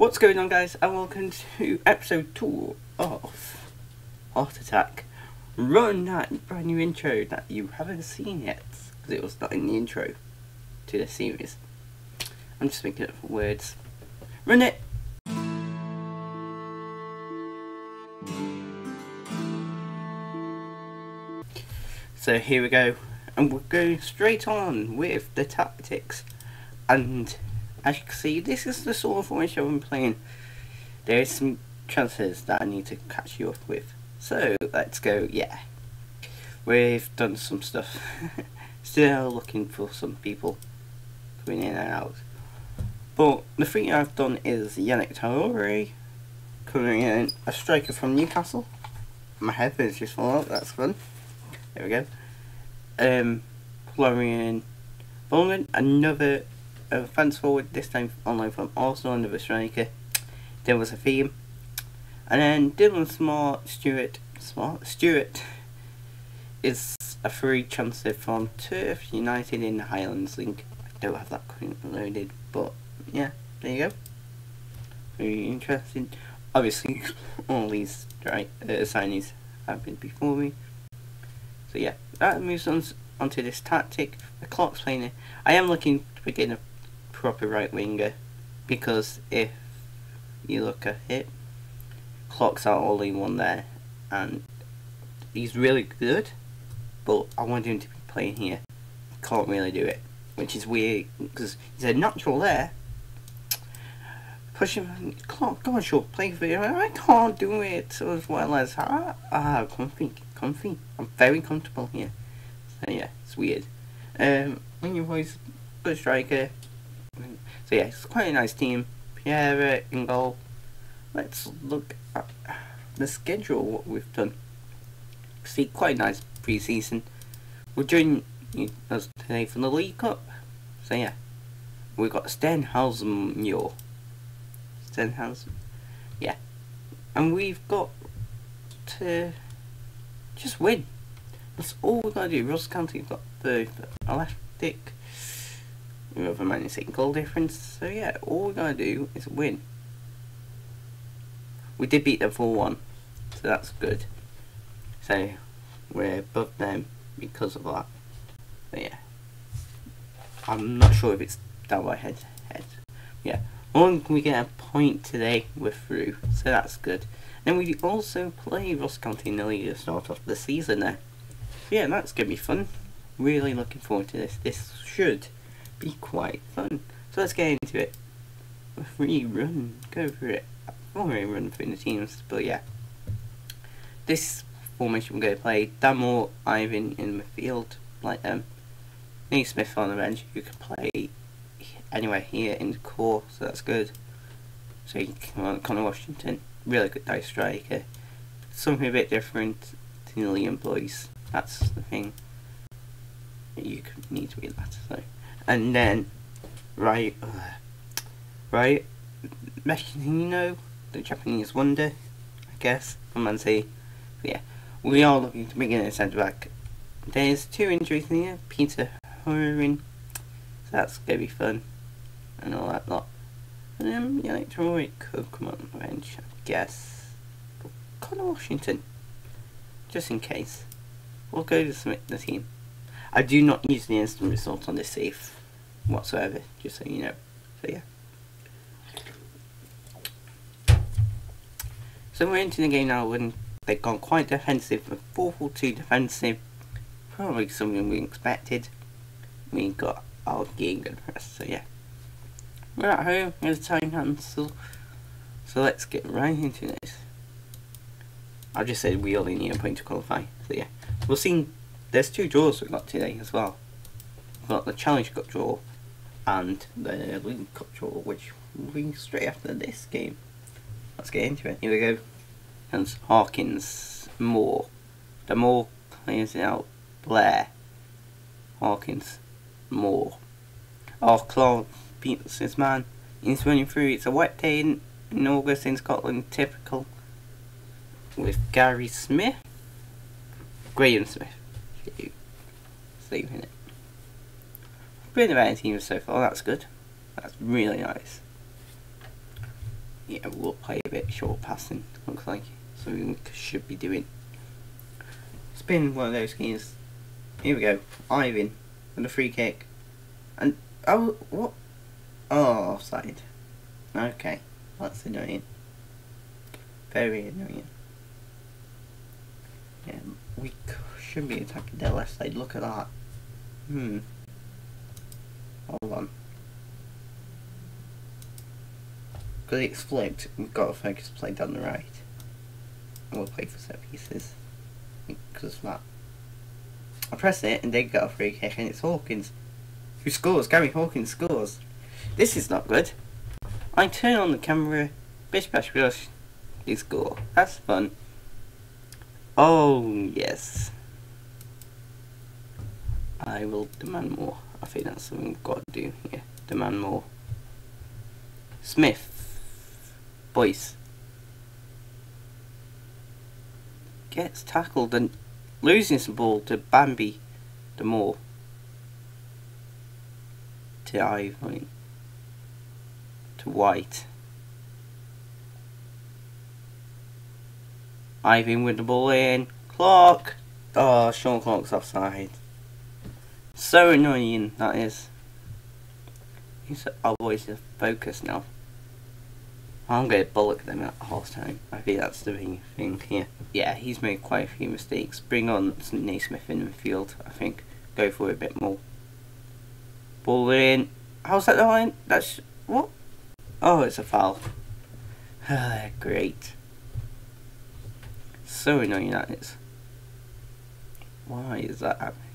What's going on guys and welcome to episode 2 of Heart Attack. Run that brand new intro that you haven't seen yet because it was not in the intro to the series. I'm just making up words. Run it! So here we go and we're going straight on with the tactics and as you can see, this is the sort of formation I'm playing. There is some chances that I need to catch you up with. So, let's go, yeah. We've done some stuff. Still looking for some people coming in and out. But the thing I've done is Yannick Traore coming in, a striker from Newcastle. My headphones just fall out, that's fun. There we go. Um, Florian Bowman, another a fence forward, this time online from Arsenal, another striker. There was a theme. And then Dylan Smart, Stewart, Smart, Stewart is a free transfer from Turriff United in the Highlands League. I don't have that currently loaded, but yeah, there you go. Very interesting. Obviously, all these right, uh, signings have been before me. So yeah, that moves on onto this tactic. The clock's playing it. I am looking to begin a proper right winger because if you look at it, Clock's our only one there and he's really good, but I want him to be playing here. Can't really do it, which is weird because he's a natural there. Push him, Clock, go on, sure, play for you. I can't do it as well as ah, ah comfy, comfy. I'm very comfortable here. So yeah, it's weird. Um, when your voice good striker, so yeah, it's quite a nice team. Pierre in goal. Let's look at the schedule, what we've done. See, quite a nice pre-season. We're doing us today from the League Cup. So yeah, we've got Stenhousemuir. Stenhausen. Yeah. And we've got to just win. That's all we've got to do. Ross County got the elastic we have a minus 8 goal difference. So yeah, all we gotta do is win. We did beat them 4-1, so that's good. So we're above them because of that. But yeah. I'm not sure if it's down by head head. Yeah. Only we get a point today, we're through. So that's good. Then we also play Ross County in the league to start off the season there. Yeah, that's gonna be fun. Really looking forward to this. This should be quite fun. So let's get into it. A free run, go for it. I've already run through the teams, but yeah. This formation we're going to play, Damour, Ivan in the field, like um, them. Naismith on the bench, who can play anywhere here in the core, so that's good. So you can run Conor Washington, really good dice striker. Something a bit different to the boys, that's the thing. You need to be that, so and then right uh, right Meshino, the Japanese wonder, I guess, from Man City. yeah, we are looking to bring in a centre back. There's two injuries in here, Peter Haring, so that's gonna be fun, and all that lot. And then yeah, like Troy could come on the bench, I guess. But Conor Washington, just in case. We'll go to submit the team. I do not use the instant result on this save whatsoever, just so you know. So yeah. So we're into the game now when they've gone quite defensive, 4-4-2 defensive, probably something we expected. We got our game good press, so yeah. We're at home, we're time cancel, so let's get right into this. I just said we only need a point to qualify, so yeah. We'll see, there's two draws we've got today as well. We've got the Challenge Cup draw and the League draw, which will be straight after this game. Let's get into it. Here we go. And Hawkins, Moore. The Moore clears it out. Blair. Hawkins, Moore. Oh, Claude beats his man. He's running through. It's a wet day in, in August in Scotland, typical. With Gary Smith. Graham Smith. Sleeping it. Been a better team so far, that's good. That's really nice. yeah, we'll play a bit short passing, looks like. So we should be doing. It's been one of those games. Here we go. Ivan with a free kick. And, oh, what? Oh, offside. Okay, that's annoying. Very annoying. Yeah, we should be attacking their left side. Look at that. Hmm. Hold on. Because it's flipped, we've got to focus play down the right. And we'll play for set pieces. Because that. I press it and they get a free kick and it's Hawkins. Who scores? Gary Hawkins scores. This is not good. I turn on the camera, bish bash bish, they score. That's fun. Oh, yes. I will demand more. I think that's something we've got to do here. Demand more. Smith. Boyce. Gets tackled and losing some ball to Bambi the more. To Ivory. To White. Ivan with the ball in. Clark. Oh, Sean Clare's offside. So annoying that is. He's always a focus now. I'm going to bullock them at half time. I think that's the main thing here. Yeah, he's made quite a few mistakes. Bring on Naismith in the field, I think. Go for it a bit more. Ball in. How's that line? That's... What? Oh, it's a foul. Great. So annoying that is. Why is that happening?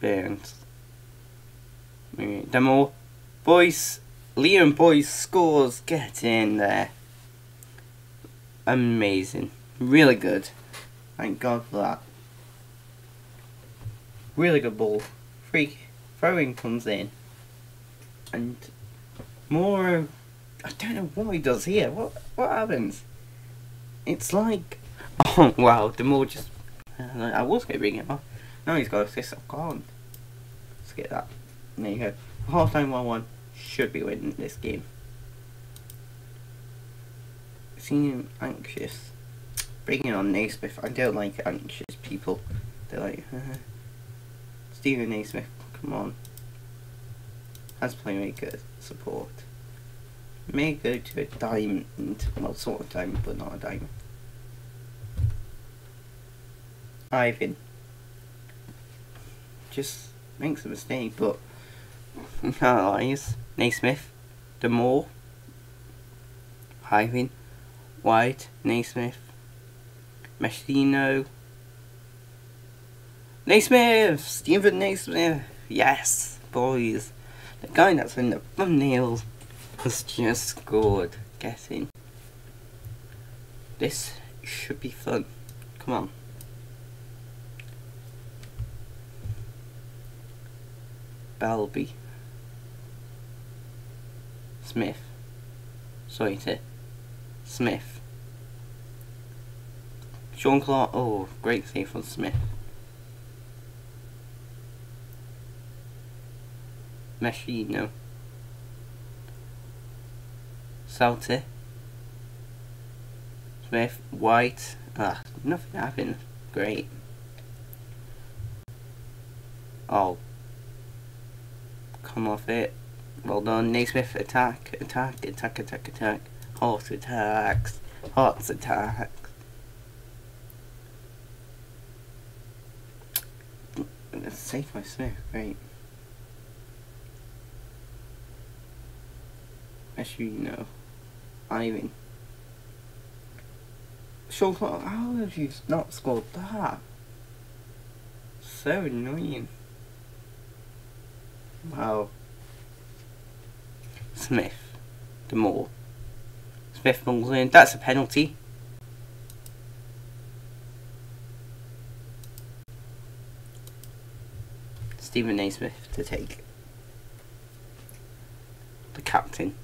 Burns. Demo. Boyce. Liam Boyce scores. Get in there. Amazing. Really good. Thank God for that. Really good ball. Free throwing comes in. And more I don't know what he does here. What what happens? It's like Oh wow, the more just I was gonna bring him up. Now he's got assist of gone. Let's get that. There you go. Half time one one should be winning this game. Seeing anxious. Bringing on Naismith. I don't like anxious people. They're like Steven Naismith, come on. As playmaker support. May go to a diamond, well sort of diamond but not a diamond. Ivan just makes a mistake, but eyes. Naismith, Damour, Ivan, White, Naismith, Meshino, Naismith, Steven Naismith, yes, boys. The guy that's in the thumbnails has just scored. guessing. this should be fun. Come on. Balby. Smith. Sorry, Smith. Sean Clare. Oh, great save from Smith. Meshino. Salty. Smith. White. Ah, nothing happened. Great. Oh, come off it. Well done. Naismith attack, attack, attack, attack, attack. Horse attacks, Hearts attacks. Let's save my Smith, great. As you know, Ivan. Clark, how have you not scored that? So annoying. Wow. Smith. The more. Smith falls in. That's a penalty. Steven Naismith to take. The captain.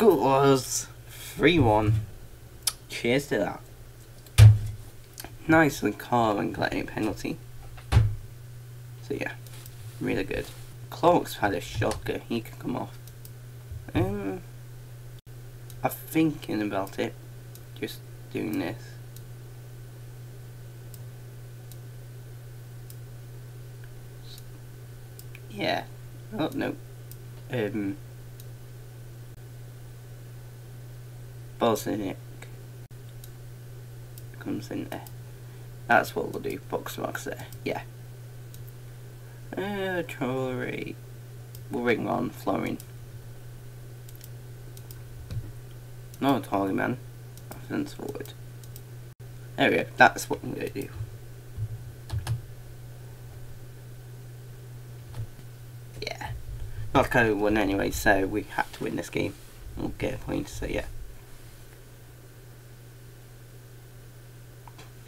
Was 3-1. Cheers to that. Nice and calm and getting a penalty. Yeah, really good. Clark's had a shocker. He can come off. Um, I'm thinking about it. Just doing this. Yeah. Oh no. Um. Bosniak comes in there. That's what we'll do. Box marks there. Yeah. Uh, Traore. We'll ring on Florian. No, Tolly man. Offense forward. There we go. That's what I'm going to do. Yeah. North Carolina won anyway, so we had to win this game. We'll get a point, so yeah.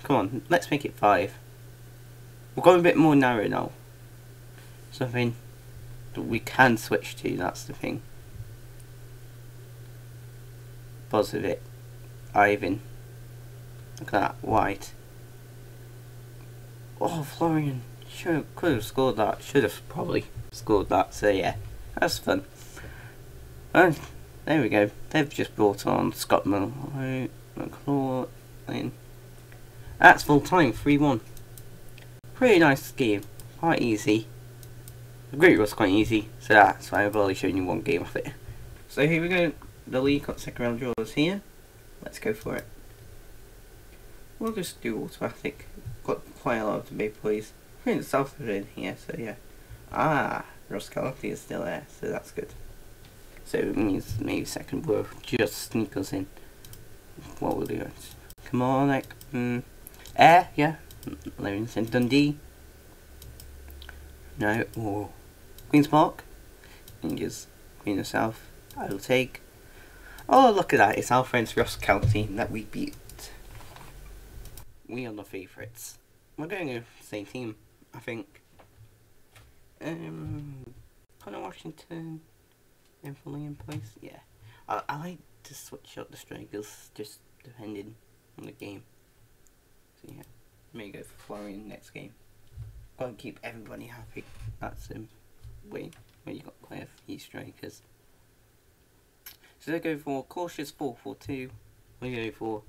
Come on, let's make it five. We're going a bit more narrow now. Something that we can switch to, that's the thing. Bozovic, Ivan. Look at that, White. Oh, Florian. Should could have scored that. Should have probably scored that. So yeah, that's fun. And there we go. They've just brought on Scott McLaughlin. That's full time, 3-1. Pretty nice game. Quite easy. The group was quite easy, so that's why I've only shown you one game of it. So here we go. The League Cup second round draws here. Let's go for it. We'll just do automatic. Got quite a lot of debate plays. We're in the south of it here, so yeah. Ah, Ross is still there, so that's good. So it means maybe second will just sneak us in. What we'll do come on, like, mm, Ayr, yeah, Livingston, Dundee. No, or Queen's Park. Rangers, Queen of South. I will take. Oh, look at that! It's our friends Ross County that we beat. We are the favourites. We're going to the same team, I think. Um, Conor Washington, and fully in place. Yeah, I, I like to switch up the strikers just depending on the game. So yeah, may go for Florian next game. Gotta keep everybody happy. That's the you got quite a few strikers. So they go for cautious 4-4-2. We go for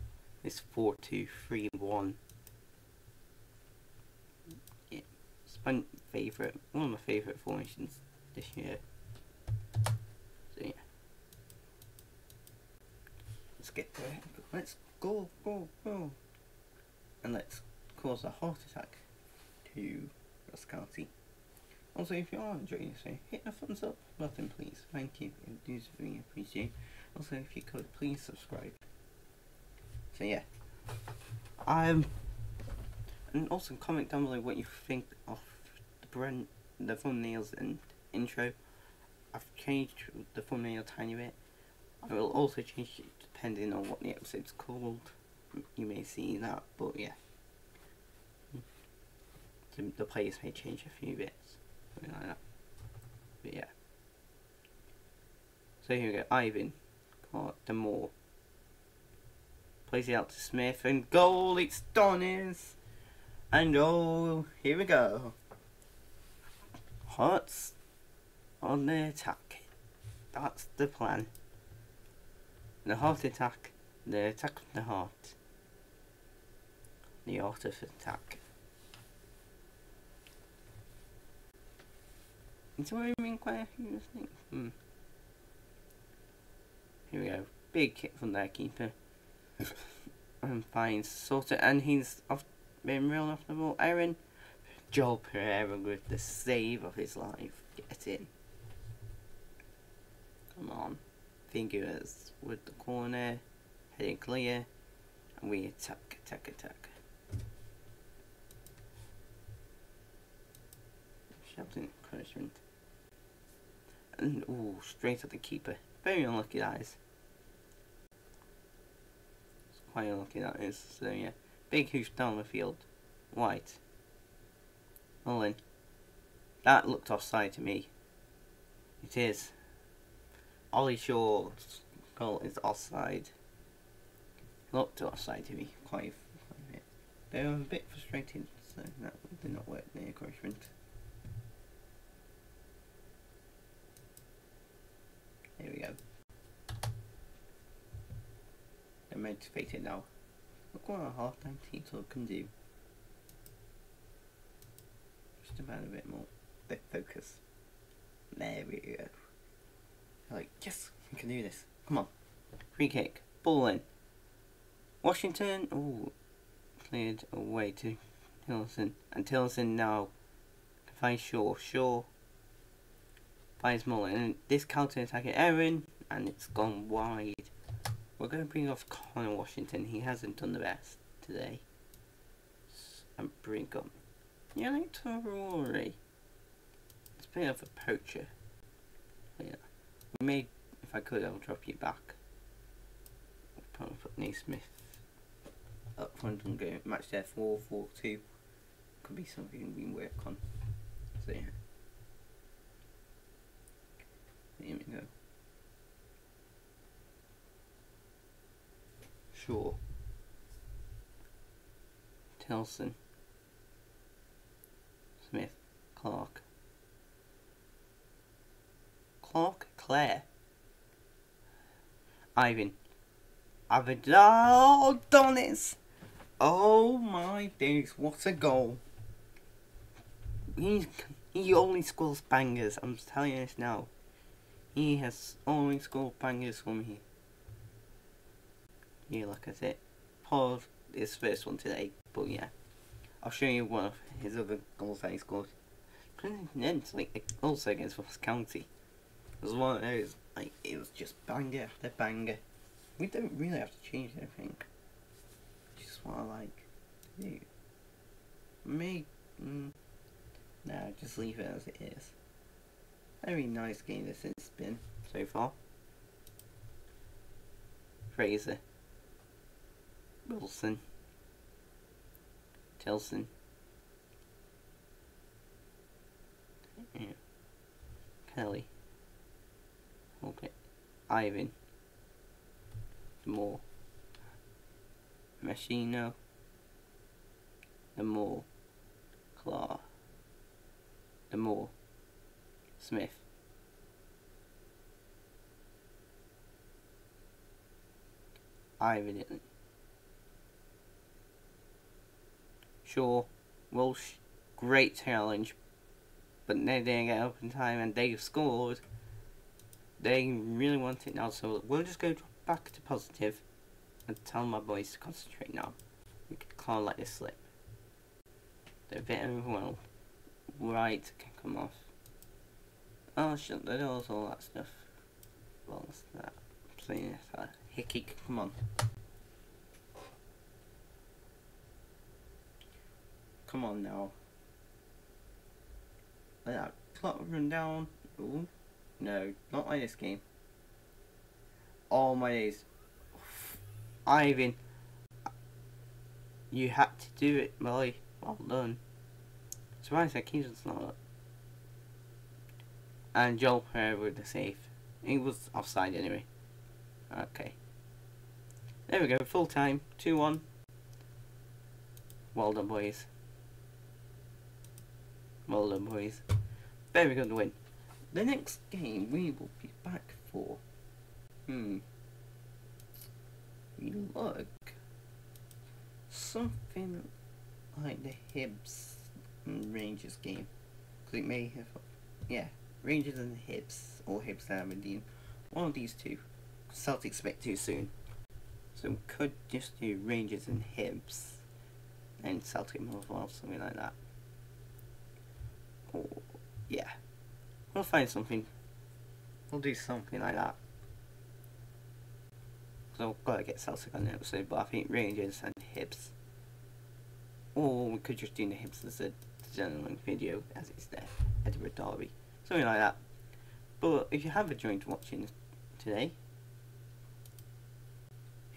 this 4-2-3-1. Yeah, it's my favourite, one of my favourite formations this year. So yeah. Let's get there. Let's go, go, go. And let's cause a heart attack to Ross County. Also, if you are enjoying this video, hit the thumbs up button please. Thank you. It is really appreciate. Also, if you could, please subscribe. So yeah. Um, and also comment down below what you think of the brand, the thumbnails and intro. I've changed the thumbnail a tiny bit. I will also change it depending on what the episode's called. You may see that, but yeah. The players may change a few bits. Something like that. But yeah. So here we go. Ivan. Caught the more. Plays it out to Smith and goal. It's Donis. And oh, here we go. Hearts on the attack. That's the plan. The heart attack. The attack of the heart. The art of attack. Is there even quite a few things? Hmm. Here we go. Big kick from their keeper. and finds Sorter and he's off been real off the ball. Aaron Joel Pereira with the save of his life. Get in. Come on. Fingers with the corner. Heading clear. And we attack, attack, attack. Shouting encouragement. And, ooh, straight at the keeper. Very unlucky that is. It's quite unlucky that is. So yeah. Big hoosh down the field. White. Mullen. That looked offside to me. It is. Ollie Shaw's goal is offside. Looked offside to me quite a bit. They were a bit frustrated, so that did not work the encouragement. There we go. I'm motivated now. Look what a half time tea talk can do. Just about a bit more. Bit focus. There we go. You're like, yes, we can do this. Come on. Free kick. Ball in. Washington. Oh, cleared away to Tillerson. And Tillerson now can find Shaw. Shaw finds Mullen. And this counter attack at Aaron, and it's gone wide. We're going to bring off Conor Washington. He hasn't done the best today. And bring up Yannick Traore. It's a bit of a poacher. Yeah. We may, if I could, I'll drop you back. I'll probably put Naismith up front and go match there 4 4 2. Could be something we can work on. So yeah. Here we go. Sure. Tilson. Smith. Clark. Clark Claire. Ivan. Avidal Donis. Oh my days, what a goal. He, he only scores bangers, I'm telling you this now. He has only scored bangers for me. Yeah, like I said, of his first one today, but yeah. I'll show you one of his other goals that he scored. like also against Ross County. It was one of those, like, it was just banger after banger. We don't really have to change anything. Just what I like do. Me, mm, no, just leave it as it is. Very nice game this has been so far. Fraser. Wilson. Tilson. Yeah. Kelly. Okay. Ivan. Moore. Meshino. The Moore. Claw. The Moore. Smith. Ivan. Sure. Walsh. Great challenge. But they didn't get up in time and they scored. They really want it now, so we'll just go back to positive and tell my boys to concentrate now. We can't let this slip. They're a bit overwhelmed. Right can come off. Oh shut the doors, all that stuff. Well, that's that. Playing Hickey, come on. Come on now. Let that clock run down. Ooh. No, not like this game. All my days. Ivan. You had to do it, Molly. Well done. Surprised that Keaton's not up. And Joel Pereira with the save. He was offside anyway. Okay. There we go, full time. 2-1. Well done, boys. Well done, boys. Very good win. The next game we will be back for. Hmm. We look something like the Hibs Rangers game. Because it may have. Yeah, Rangers and Hibs, or Hibs and Aberdeen. One of these two. Celtic expect too soon. So we could just do Rangers and Hibs. And Celtic Millwall, something like that. Or, yeah. We'll find something. We'll do something like that. So I've got to get Celtic on the episode, but I think Rangers and Hibs. Or we could just do the Hibs as a general video, as it's there. Edinburgh Derby. Something like that. But if you have enjoyed watching today,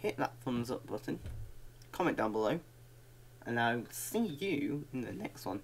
hit that thumbs up button, comment down below, and I'll see you in the next one.